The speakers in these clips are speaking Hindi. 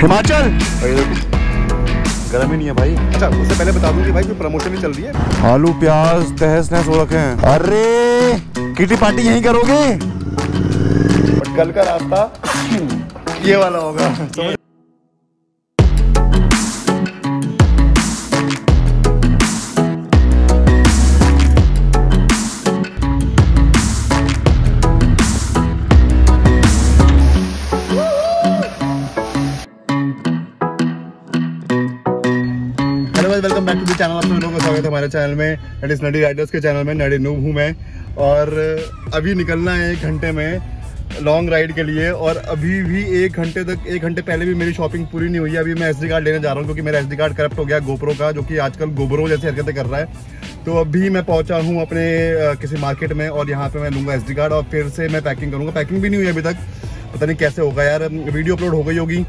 हिमाचल। गर्मी गर्म ही नहीं है भाई। अच्छा उससे पहले बता दूँ कि भाई कोई प्रमोशन ही चल रही है। आलू प्याज तहस नहस हो रखे हैं। अरे किटी पार्टी यहीं करोगे? कल का रास्ता ये वाला होगा। बैक टू चैनल आप लोगों का स्वागत है हमारे चैनल में। दैट इज़ नडी राइडर्स के चैनल में। नडी नूब हूँ मैं। और अभी निकलना है एक घंटे में लॉन्ग राइड के लिए। और अभी भी एक घंटे तक, एक घंटे पहले भी मेरी शॉपिंग पूरी नहीं हुई है। अभी मैं एसडी कार्ड लेने जा रहा हूँ क्योंकि मेरा एसडी कार्ड करप्ट हो गया गोप्रो का, जो कि आजकल गोबरो जैसी हरकतें कर रहा है। तो अभी मैं पहुँचा हूँ अपने किसी मार्केट में और यहाँ पर मैं लूँगा एस कार्ड और फिर से मैं पैकिंग करूँगा। पैकिंग भी नहीं हुई अभी तक। पता नहीं कैसे होगा यार वीडियो अपलोड हो गई होगी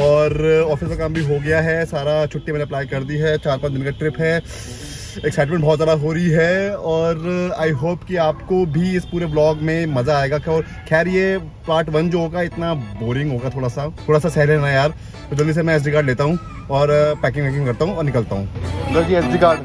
और ऑफ़िस का काम भी हो गया है, सारा छुट्टी मैंने अप्लाई कर दी है चार पाँच दिन का ट्रिप है एक्साइटमेंट बहुत ज़्यादा हो रही है और आई होप कि आपको भी इस पूरे ब्लॉग में मज़ा आएगा। और खैर, ये पार्ट वन जो होगा, इतना बोरिंग होगा थोड़ा सा थोड़ा सा सह लेना यार। तो जल्दी से मैं एसडी कार्ड लेता हूँ और पैकिंग वैकिंग करता हूँ और निकलता हूँ। जी एस कार्ड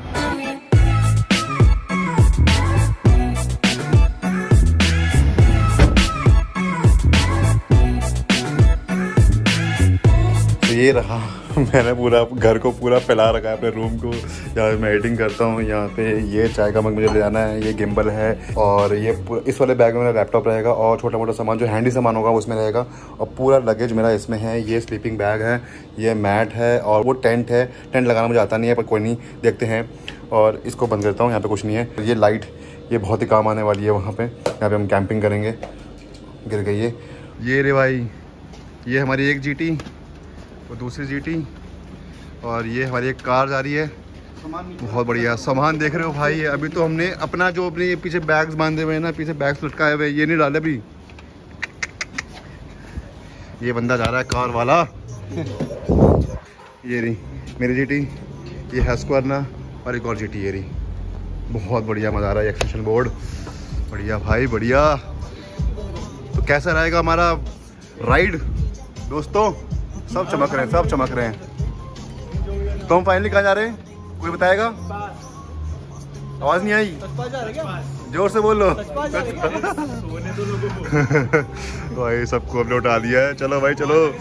ये रहा। मैंने पूरा घर को पूरा फैला रखा है, अपने रूम को। यहाँ मैं एडिटिंग करता हूँ, यहाँ पे ये चाय का मग मुझे ले जाना है, ये गिम्बल है, और ये इस वाले बैग में मेरा लैपटॉप रहेगा, और छोटा मोटा सामान, जो हैंडी सामान होगा उसमें रहेगा। और पूरा लगेज मेरा इसमें है, ये स्लीपिंग बैग है, ये मैट है, और वो टेंट है। टेंट लगाना मुझे आता नहीं है, पर कोई नहीं, देखते हैं। और इसको बंद करता हूँ, यहाँ पर कुछ नहीं है। ये लाइट ये बहुत ही काम आने वाली है वहाँ पर यहाँ पर हम कैंपिंग करेंगे। गिर गई ये। ये रे भाई, ये हमारी एक जीटी और दूसरी जीटी और ये हमारी एक कार जा रही है। बहुत बढ़िया। सामान देख रहे हो भाई अभी तो हमने अपना जो अपने पीछे बैग्स बांधे हुए हैं ना, पीछे बैग्स लटकाए हुए ये नहीं डाले अभी। ये बंदा जा रहा है कार वाला। ये रही मेरी जीटी ये है स्क्वारना और एक और जीटी ये रही। बहुत बढ़िया मज़ा आ रहा है एक्सटेंशन बोर्ड बढ़िया भाई, बढ़िया। तो कैसा रहेगा हमारा राइड दोस्तों? सब चमक रहे हैं, सब चमक रहे हैं। तो हम फाइनली कहाँ जा रहे हैं? कोई बताएगा? आवाज़ नहीं आई? ज़ोर से बोल। लो भाई, सबको हमने उठा दिया है। चलो भाई, चलो।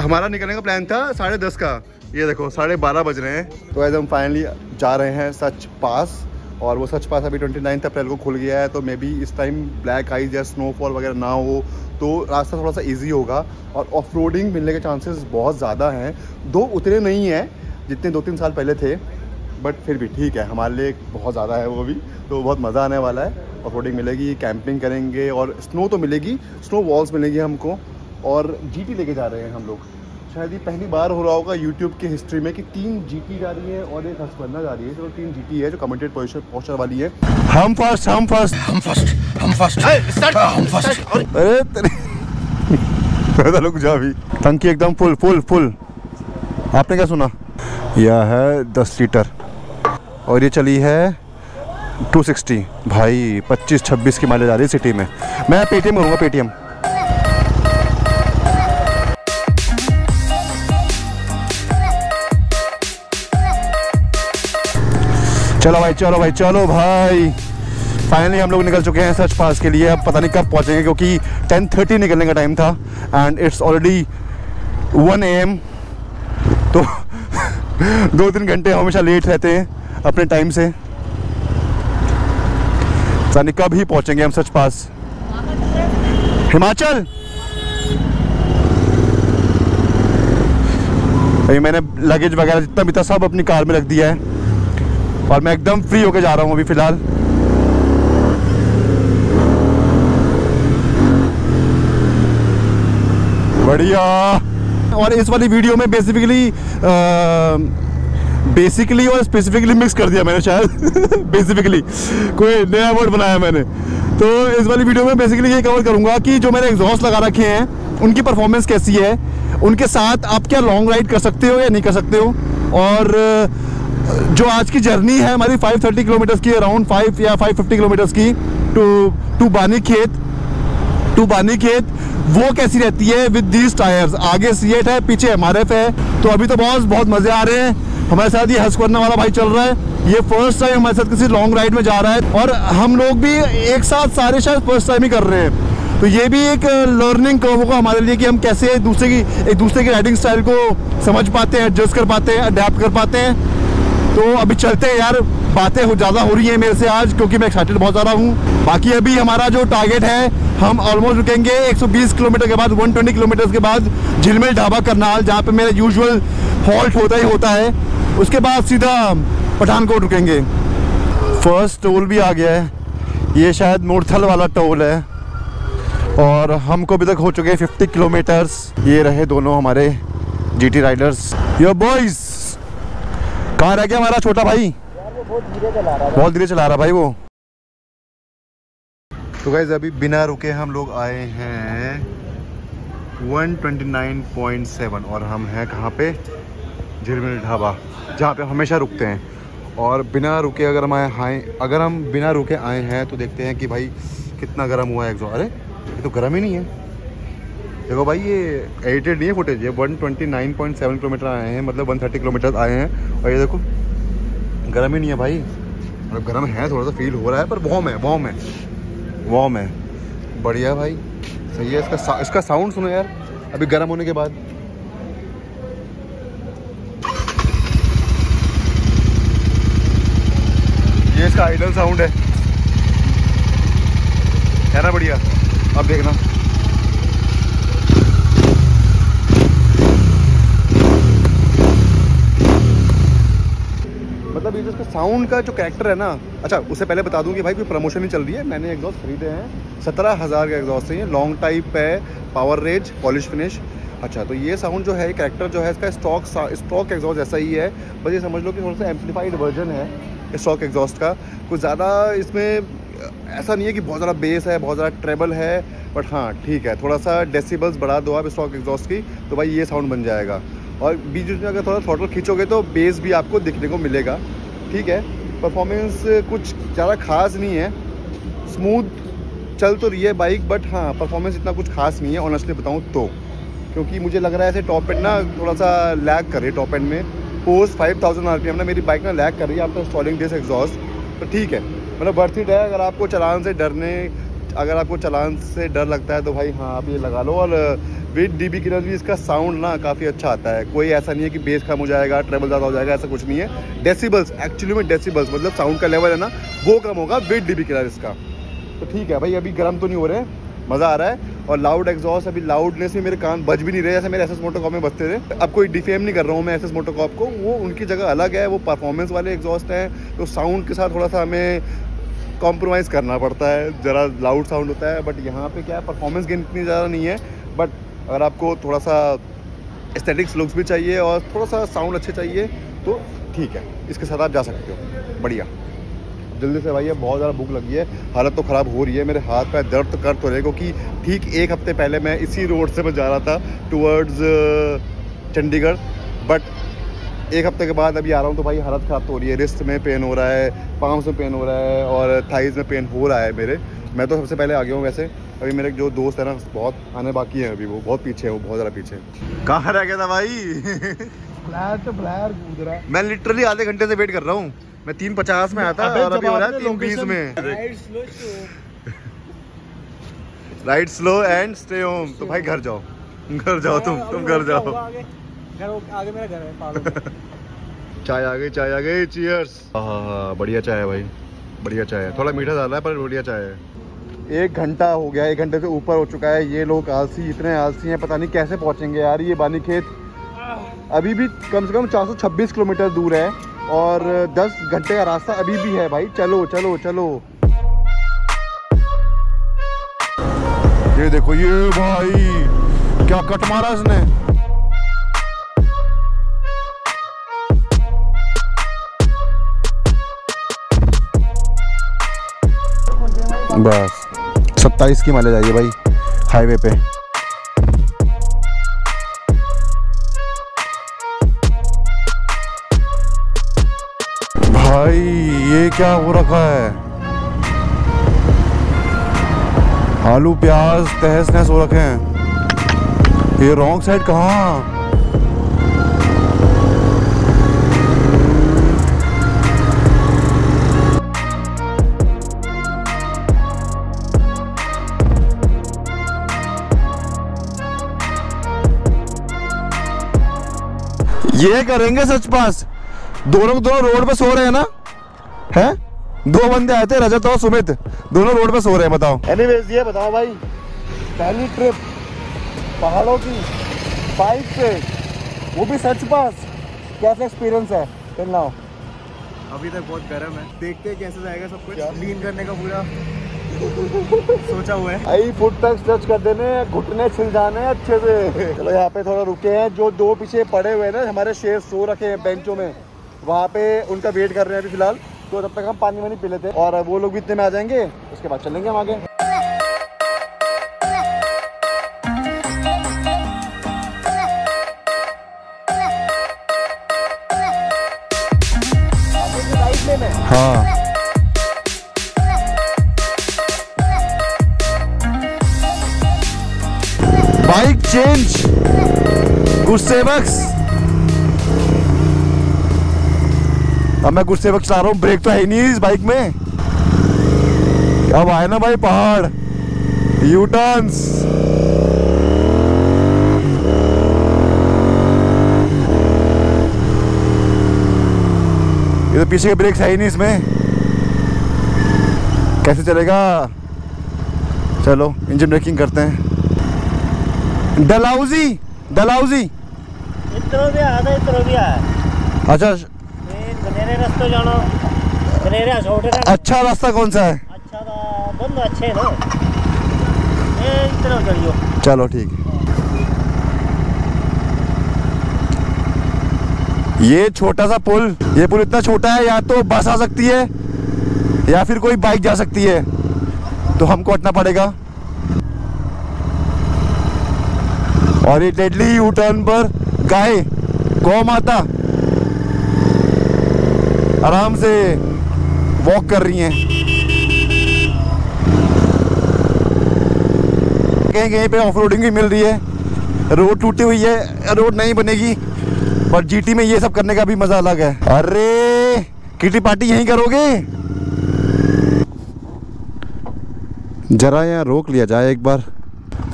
हमारा निकलने का प्लान था साढ़े दस का। ये देखो, साढ़े बारह बज रहे हैं। तो ऐसे हम फाइनली जा रहे हैं सच पास। और वो सच पास अभी ट्वेंटी नाइन्थ अप्रैल को खुल गया है तो मे बी इस टाइम ब्लैक आइज़ या स्नोफॉल वगैरह ना हो तो रास्ता थोड़ा सा इजी होगा। और ऑफ़ रोडिंग मिलने के चांसेस बहुत ज़्यादा हैं। दो उतने नहीं हैं, जितने दो तीन साल पहले थे बट फिर भी ठीक है, हमारे लिए बहुत ज़्यादा है वो भी तो बहुत मज़ा आने वाला है। ऑफ़ रोडिंग मिलेगी कैंपिंग करेंगे, और स्नो तो मिलेगी स्नो वॉल्स मिलेगी हमको, और जीटी लेके जा रहे हैं हम लोग। शायद ये पहली बार हो रहा होगा यूट्यूब की हिस्ट्री में कि तीन जीटी जा रही है और एक हसबंदा जा रही है। चलो तीन जीटी है जो कमेंटेड पोस्टर वाली है। हम फ़र्स्ट हम फ़र्स्ट हम फ़र्स्ट हम फ़र्स्ट हम फ़र्स्ट अरे तेरे रुक जा अभी। टंकी एकदम फुल फुल फुल आपने क्या सुना? यह है दस लीटर और ये चली है 260 भाई 25-26 की माइलेज आ रही है सिटी में। मैं पेटीएम करूँगा पेटीएम चलो भाई चलो भाई चलो भाई। फाइनली हम लोग निकल चुके हैं सच पास के लिए। अब पता नहीं कब पहुँचेंगे, क्योंकि 10:30 निकलने का टाइम था एंड इट्स ऑलरेडी 1 एम तो दो तीन घंटे हमेशा लेट रहते हैं अपने टाइम से। पता नहीं कब ही पहुँचेंगे हम सच पास। हिमाचल! भाई मैंने लगेज वगैरह जितना भी था, सब अपनी कार में रख दिया है। और मैं एकदम फ्री होके जा रहा हूँ अभी फ़िलहाल। बढ़िया। और इस वाली वीडियो में बेसिकली बेसिकली और स्पेसिफिकली मिक्स कर दिया मैंने शायद। बेसिकली कोई नया वर्ड बनाया मैंने। तो इस वाली वीडियो में बेसिकली ये कवर करूँगा कि जो मैंने एग्जॉस्ट लगा रखे हैं, उनकी परफॉर्मेंस कैसी है, उनके साथ आप क्या लॉन्ग राइड कर सकते हो या नहीं कर सकते हो, और जो आज की जर्नी है हमारी 530 किलोमीटर्स की अराउंड 5 या 550 किलोमीटर्स की टू टू बानी खेत टू बानी खेत वो कैसी रहती है विद दीज टायर्स आगे सी है, पीछे एमआरएफ है तो अभी तो बहुत बहुत मज़े आ रहे हैं। हमारे साथ ये हंसकरना वाला भाई चल रहा है। ये फ़र्स्ट टाइम हमारे साथ किसी लॉन्ग राइड में जा रहा है और हम लोग भी एक साथ सारे शायद फ़र्स्ट टाइम ही कर रहे हैं। तो ये भी एक लर्निंग कर्व होगा हमारे लिए कि हम कैसे दूसरे की, एक दूसरे की राइडिंग स्टाइल को समझ पाते हैं एडजस्ट कर पाते हैं अडेप्ट कर पाते हैं। तो अभी चलते हैं यार, बातें हो ज़्यादा हो रही हैं मेरे से आज, क्योंकि मैं एक्साइटेड बहुत ज़्यादा हूँ। बाकी अभी हमारा जो टारगेट है, हम ऑलमोस्ट रुकेंगे 120 किलोमीटर के बाद 120 किलोमीटर के बाद झिलमिल ढाबा करनाल, जहाँ पे मेरा यूजुअल हॉल्ट होता ही होता है। उसके बाद सीधा पठानकोट रुकेंगे। फ़र्स्ट टोल भी आ गया है। ये शायद मूर्थल वाला टोल है। और हमको अभी तक हो चुके हैं फिफ्टी किलोमीटर्स। ये रहे दोनों हमारे जीटी राइडर्स योर बॉयज़ कहाँ रह गया हमारा छोटा भाई? बहुत धीरे चला रहा भाई वो। तो गाइज़ अभी बिना रुके हम लोग आए हैं 129.7 और हम हैं कहाँ पे? झिलमिल ढाबा, जहाँ पे हमेशा रुकते हैं। और बिना रुके अगर हम आए अगर हम बिना रुके आए हैं तो देखते हैं कि भाई कितना गर्म हुआ है एग्जॉ अरे, ये तो गर्म ही नहीं है। देखो भाई ये एडिटेड नहीं है फुटेज ये 129.7 किलोमीटर आए हैं मतलब 130 किलोमीटर आए हैं। और ये देखो गर्म ही नहीं है भाई। मतलब गर्म है थोड़ा सा फील हो रहा है पर वॉम है वॉम है। वॉम है। बढ़िया भाई। सही है इसका सा, इसका साउंड सुनो यार। अभी गर्म होने के बाद। ये इसका आइडल साउंड है। है ना बढ़िया? अब देखना। ये जिसका साउंड का जो कैरेक्टर है ना अच्छा उससे पहले बता दूँ कि भाई कोई प्रमोशन ही चल रही है। मैंने एग्जॉस्ट खरीदे हैं। सत्रह हज़ार का एग्जॉस्ट है ये। लॉन्ग टाइप है पावर रेंज पॉलिश फिनिश अच्छा तो ये साउंड जो है कैरेक्टर जो है, इसका स्टॉक स्टॉक एग्जॉस्ट ऐसा ही है। बस ये समझ लो कि थोड़ा सा एम्पलीफाइड वर्जन है स्टॉक एग्जॉस्ट का। कुछ ज़्यादा इसमें, ऐसा नहीं है कि बहुत ज़्यादा बेस है, बहुत ज़्यादा ट्रेबल है बट हाँ ठीक है। थोड़ा सा डेसिबल्स बढ़ा दो आप स्टॉक एग्जॉस्ट की तो भाई ये साउंड बन जाएगा। और बीच बीच में अगर थोड़ा थ्रॉटल खींचोगे तो बेस भी आपको दिखने को मिलेगा। ठीक है परफॉर्मेंस कुछ ज़्यादा खास नहीं है। स्मूथ चल तो रही है बाइक बट हाँ परफॉर्मेंस इतना कुछ खास नहीं है ऑनेस्टली बताऊँ तो। क्योंकि मुझे लग रहा है ऐसे टॉप एंड ना थोड़ा सा लैग कर रही है टॉप एंड में। Post five thousand R P M ना मेरी बाइक ना लैग कर रही है आफ्टर स्टॉलिंग दिस एग्जॉस्ट तो ठीक है मतलब इट है, अगर आपको चलान से डरने, अगर आपको चलान से डर लगता है तो भाई हाँ आप ये लगा लो और विद डी बी किलर भी इसका साउंड ना काफ़ी अच्छा आता है। कोई ऐसा नहीं है कि बेस कम हो जाएगा ट्रेबल ज़्यादा हो जाएगा, ऐसा कुछ नहीं है। डेसिबल्स एक्चुअली में डेसिबल्स मतलब साउंड का लेवल है ना, वो कम होगा विद डी बी किलर इसका। तो ठीक है भाई, अभी गर्म तो नहीं हो रहे मज़ा आ रहा है। और लाउड एग्जॉस्ट अभी लाउडनेस में मेरे कान बज भी नहीं रहे जैसे मेरे एस एस मोटोकॉप में बजते थे। अब कोई डिफेम नहीं कर रहा हूँ मैं एस एस मोटोकॉप को, वो उनकी जगह अलग है, वो परफॉर्मेंस वाले एग्जॉस्ट हैं। तो साउंड के साथ थोड़ा सा हमें कॉम्प्रोमाइज़ करना पड़ता है, ज़रा लाउड साउंड होता है बट यहाँ पे क्या है परफॉर्मेंस गेन इतनी ज़्यादा नहीं है बट अगर आपको थोड़ा सा एस्थेटिक्स लुक्स भी चाहिए और थोड़ा सा साउंड अच्छे चाहिए तो ठीक है, इसके साथ आप जा सकते हो। बढ़िया। जल्दी से भाई बहुत ज़्यादा भूख लगी है, हालत तो ख़राब हो रही है, मेरे हाथ पैर दर्द कर तो रहे क्योंकि ठीक एक हफ़्ते पहले मैं इसी रोड से मैं जा रहा था टूवर्ड्स चंडीगढ़ बट एक हफ़्ते के बाद अभी आ रहा हूँ तो भाई हालत ख़राब तो हो रही है। रिस्ट में पेन हो रहा है पाँव में पेन हो रहा है और थाइज में पेन हो रहा है मेरे। मैं तो सबसे पहले आ गया हूँ वैसे। अभी मेरे जो दोस्त है ना बहुत आने बाकी हैं अभी वो बहुत पीछे है वो बहुत ज़्यादा पीछे कहाँ रह गया था भाई? फ्लैर तो फ्लैर कूद रहा है। मैं लिटरली आधे घंटे से वेट कर रहा हूँ। मैं तीन पचास में आता और अभी हो रहा है तीन बीस में। Right slow and stay home तो भाई घर जाओ। घर जाओ तुम तुम घर जाओ। घर आगे मेरा घर है पागल चाय आ गई चाय आ गई चीयर्स हाँ बढ़िया चाय है भाई बढ़िया चाय है। थोड़ा मीठा ज़्यादा है पर बढ़िया चाय है। एक घंटा हो गया एक घंटे से ऊपर हो चुका है। ये लोग आलसी इतने आलसी हैं पता नहीं कैसे पहुँचेंगे यार। ये बानी खेत अभी भी कम से कम 426 किलोमीटर दूर है और 10 घंटे का रास्ता अभी भी है भाई। चलो चलो चलो। ये देखो ये भाई क्या कट मारा इसने? बस। सत्ताईस की माले जाइए भाई हाईवे पे। भाई, ये क्या हो रखा है? आलू, प्याज तहस नहस हो रखे हैं। ये रॉन्ग साइड कहाँ? ये करेंगे सच पास। दोनों दोनों रोड पे सो रहे हैं ना? हैं? दो बंदे आए थे रजत और सुमित। दोनों रोड पे सो रहे हैं बताओ। एनीवेज ये बताओ भाई पहली ट्रिप पहाड़ों की बाइक पे वो भी सच पास। कैसा एक्सपीरियंस है? टिल नाउ अभी तक बहुत गर्म है। देखते हैं कैसे जाएगा सब कुछ। लीन करने का पूरा सोचा हुआ है। आई फुट टच टच कर देने घुटने छिल जाने अच्छे से। चलो यहाँ पे थोड़ा रुके हैं जो दो पीछे पड़े हुए हैं ना हमारे शेर सो रखे हैं बेंचों में। वहाँ पे उनका वेट कर रहे हैं अभी फ़िलहाल। तो तब तक हम पानी वानी पी लेते हैं। और वो लोग भी इतने में आ जाएँगे उसके बाद चलेंगे हम आगे। हाँ। गुस्से बक्स अब मैं गुस्से वक्त चला रहा हूँ। ब्रेक तो है ही नहीं इस बाइक में। अब आए ना भाई पहाड़। यू टर्न्स ये तो पीछे के ब्रेक्स है ही नहीं इसमें। कैसे चलेगा? चलो इंजन ब्रेकिंग करते हैं। डलाउजी डलाउजी इतरो भी आधा इतरो भी है। अच्छा ये गनेरे रास्ते जानो। गनेरे छोटे अच्छा रास्ता कौन सा है? अच्छा था दोनों अच्छे हैं ना। ये इतरो चलियो चलो ठीक। है ये छोटा सा पुल ये पुल इतना छोटा है या तो बस आ सकती है या फिर कोई बाइक जा सकती है। तो हमको हटना पड़ेगा। और ये डेडली यू टर्न पर गाय, गौ माता आराम से वॉक कर रही हैं। कहीं कहीं पे ऑफ़ रोडिंग भी मिल रही है। रोड टूटी हुई है, रोड नहीं बनेगी, पर जीटी में ये सब करने का भी मज़ा अलग है। अरे किटी पार्टी यहीं करोगे? जरा यहाँ रोक लिया जाए एक बार।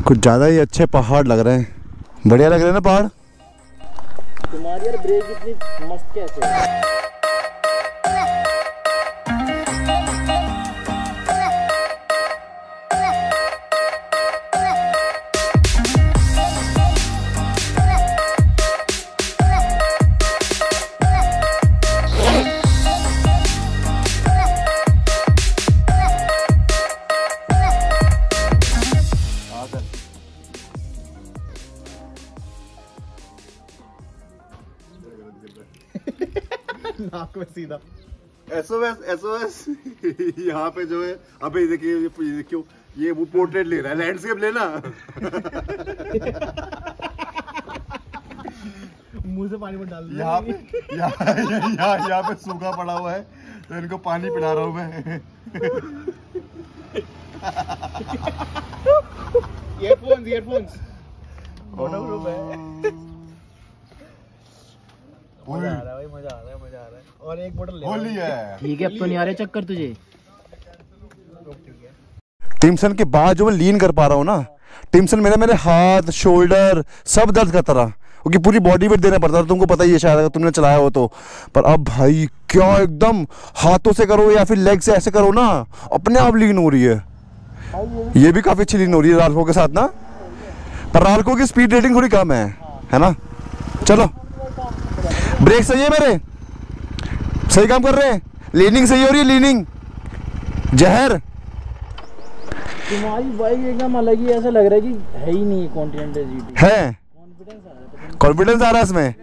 कुछ ज़्यादा ही अच्छे पहाड़ लग रहे हैं। बढ़िया लग रहा है ना पहाड़? तुम्हारी यार ब्रेक इतनी मस्त कैसे? है नाक में सीधा। एसओएस एसओएस यहाँ पे जो है अबे देखिए ये देखियो ये वो पोर्ट्रेट ले रहा है लैंडस्केप लेना। मुँह से पानी मत डाल यहाँ पे यहाँ यहाँ यहाँ पे सूखा पड़ा हुआ है तो इनको पानी पिला रहा हूँ मैं। ईयरफोन्स ईयरफोन्स है। मज़ा आ रहा है भाई मज़ा आ रहा है मज़ा आ रहा है। और एक बोतल ले है ठीक है अब तो नहीं आ रहे चक्कर तुझे। टिम्सन के बाद जो मैं लीन कर पा रहा हूँ ना टिम्सन मेरे मेरे हाथ शोल्डर सब दर्द करता रहा। क्योंकि पूरी बॉडी वेट देना पड़ता था तुमको पता ही है शायद अगर तुमने चलाया हो तो। पर अब भाई क्या एकदम हाथों से करो या फिर लेग से ऐसे करो ना अपने आप लीन हो रही है। ये भी काफ़ी अच्छी लीन हो रही है रालको के साथ ना। पर रालको की स्पीड रेटिंग थोड़ी कम है है ना? चलो। ब्रेक सही है मेरे? सही काम कर रहे हैं। लीनिंग सही हो रही है लीनिंग जहर। तुम्हारी बाइक एकदम अलग ही ऐसा लग रहा है कि है ही नहीं कॉन्टिनेंटल जीटी है। कॉन्फिडेंस आ रहा है कॉन्फिडेंस आ रहा है इसमें।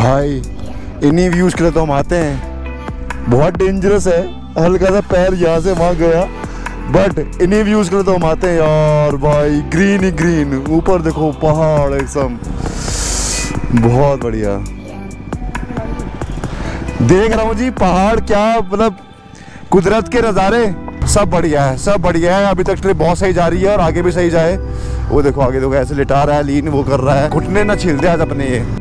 भाई, इन्हीं व्यूज़ के लिए तो हम आते हैं। बहुत डेंजरस है। हल्का सा पैर यहाँ से वहाँ गया। बट इन्हीं व्यूज़ के लिए तो हम आते हैं यार भाई। ग्रीन ही ग्रीन ऊपर देखो पहाड़ एकदम। बहुत बढ़िया। देख रहा हूँ जी, पहाड़ क्या मतलब कुदरत के नज़ारे। सब बढ़िया है, सब बढ़िया है। अभी तक ट्रिप बहुत सही जा रही है और आगे भी सही जाए। वो देखो, आगे देखो, ऐसे लिटा रहा है लीन वो कर रहा है। घुटने ना छिल आज अपने ये।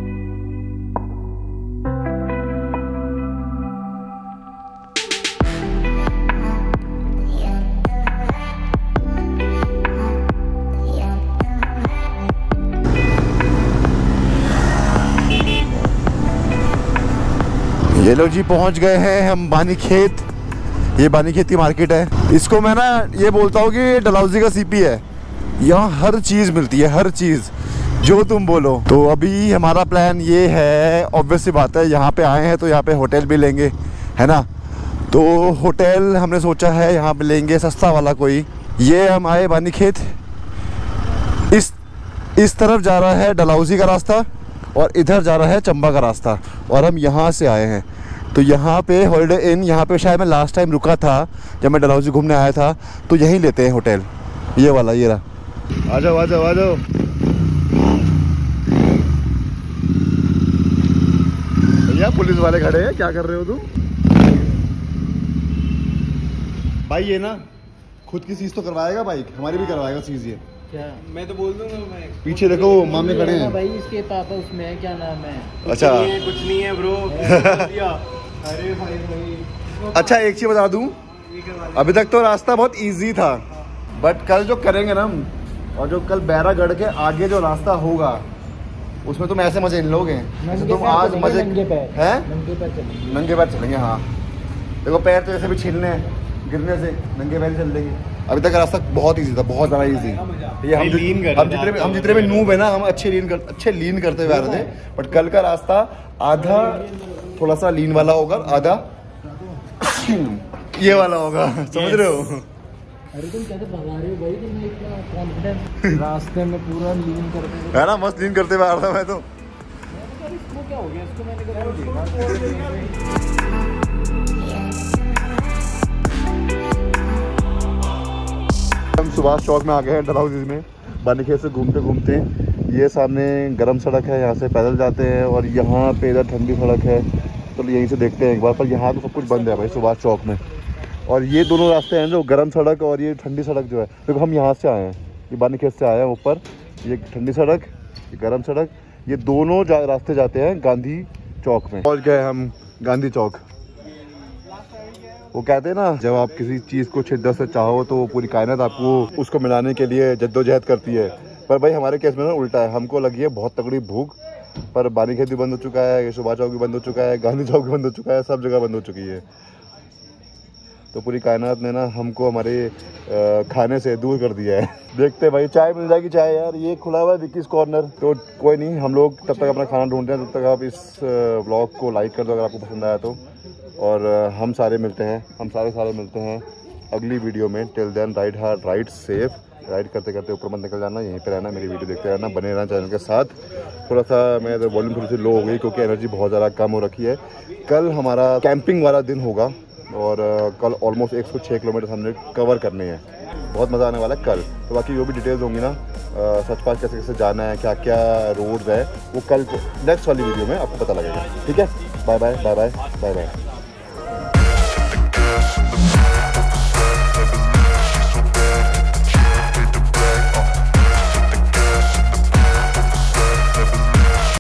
ये लो जी, पहुँच गए हैं हम बानी खेत। ये बानी खेत की मार्केट है। इसको मैं ना ये बोलता हूँ कि ये डलाउजी का सीपी है। यहाँ हर चीज़ मिलती है, हर चीज़। जो तुम बोलो। तो अभी हमारा प्लान ये है ऑब्वियस सी बात है, यहाँ पे आए हैं तो यहाँ पे होटल भी लेंगे, है ना? तो होटल हमने सोचा है, यहाँ पे लेंगे, सस्ता वाला कोई। ये हम आए बानी खेत। इस इस तरफ़ जा रहा है डलाउजी का रास्ता और इधर जा रहा है चंबा का रास्ता। और हम यहाँ से आए हैं। तो यहाँ पे हॉलीडे इन यहाँ पे शायद मैं लास्ट टाइम रुका था, जब मैं डलहौजी घूमने आया था तो यहीं लेते हैं होटल ये वाला, ये रहा। आ जाओ आ जाओ आ जाओ। भैया, पुलिस वाले खड़े हैं, क्या कर रहे हो तुम? भाई, ये ना, खुद की चीज़ तो करवाएगा बाइक हमारी भी करवाएगा चीज़ ये। क्या? मैं तो बोल दूँगा मैं पीछे देखो वो मामे खड़े हैं। भाई इसके पापा उसमें है क्या नाम है? अच्छा। कुछ नहीं है ब्रो अरे भाई भाई। अच्छा एक चीज़ बता दूँ। अभी तक तो रास्ता बहुत इजी था। बट कल जो करेंगे ना हम और जो कल बैरागढ़ के आगे जो रास्ता होगा उसमें तुम ऐसे मज़े इन लोगे। नंगे तुम पैर आज चलेंगे, मज़े हैं? नंगे पैर चलेंगे। नंगे पैर चलेंगे हाँ। देखो पैर तो ऐसे भी छीलने गिरने से नंगे पैर चल देंगे। अभी तक रास्ता बहुत इजी था बहुत ज़्यादा इजी ये हम कर हम जितने भी हम जितने भी नूब है ना हम अच्छे लीन कर अच्छे लीन करते हुए आ रहे थे। बट कल का रास्ता आधा थोड़ा सा लीन वाला होगा आधा ये वाला होगा। समझ रहे हो? अरे तुम कैसे भगा रहे हो भाई? तुम इतना कॉन्फिडेंस रास्ते में पूरा लीन करते है ना मस्त लीन करते हुए आ रहा था मैं तो। इसको क्या हो गया? इसको मैंने हम सुभाष चौक में आ गए हैं डलहौजी में। बानीखेत से घूमते घूमते। ये सामने गर्म सड़क है, यहाँ से पैदल जाते हैं और यहाँ पे इधर ठंडी सड़क है। तो यहीं से देखते हैं एक बार, पर यहाँ तो सब कुछ बंद है भाई सुभाष चौक में। और ये दोनों रास्ते हैं जो गर्म सड़क और ये ठंडी सड़क जो है। देखो तो हम यहाँ से आए हैं, ये बानीखेत से आए हैं ऊपर। ये ठंडी सड़क, ये गर्म सड़क, ये दोनों रास्ते जाते हैं गांधी चौक में। पहुँच गए हम गांधी चौक। वो कहते हैं ना, जब आप किसी चीज़ को शिद्दत से चाहो तो वो पूरी कायनात आपको उसको मिलाने के लिए जद्दोजहद करती है। पर भाई, हमारे केस में ना उल्टा है। हमको लगी है बहुत तगड़ी भूख, पर बानी खेती बंद हो चुका है ये सुभाष चौक भी बंद हो चुका है, गांधी चौक भी बंद हो चुका है, सब जगह बंद हो चुकी है। तो पूरी कायनात ने ना हमको हमारे खाने से दूर कर दिया है। देखते भाई, चाय मिल जाएगी? चाय यार, ये खुला हुआ है विकीज कॉर्नर तो कोई नहीं, हम लोग तब तक अपना खाना ढूंढते हैं। तब तक आप इस ब्लॉग को लाइक कर दो अगर आपको पसंद आया तो। और हम सारे मिलते हैं, हम सारे सारे मिलते हैं अगली वीडियो में। Till then ride hard ride safe ride करते करते ऊपर मत निकल जाना, यहीं पे रहना, मेरी वीडियो देखते रहना, बने रहना चैनल के साथ। थोड़ा सा मैं वॉल्यूम थोड़ी सी लो हो गई क्योंकि एनर्जी बहुत ज़्यादा कम हो रखी है। कल हमारा कैंपिंग वाला दिन होगा और कल ऑलमोस्ट 106 किलोमीटर हमने कवर करने हैं। बहुत मज़ा आने वाला है कल। तो बाकी जो भी डिटेल्स होंगी ना सच पास कैसे कैसे जाना है क्या क्या रोड्स है, वो कल नेक्स्ट वाली वीडियो में आपको पता लगेगा। ठीक है? Bye bye bye bye bye bye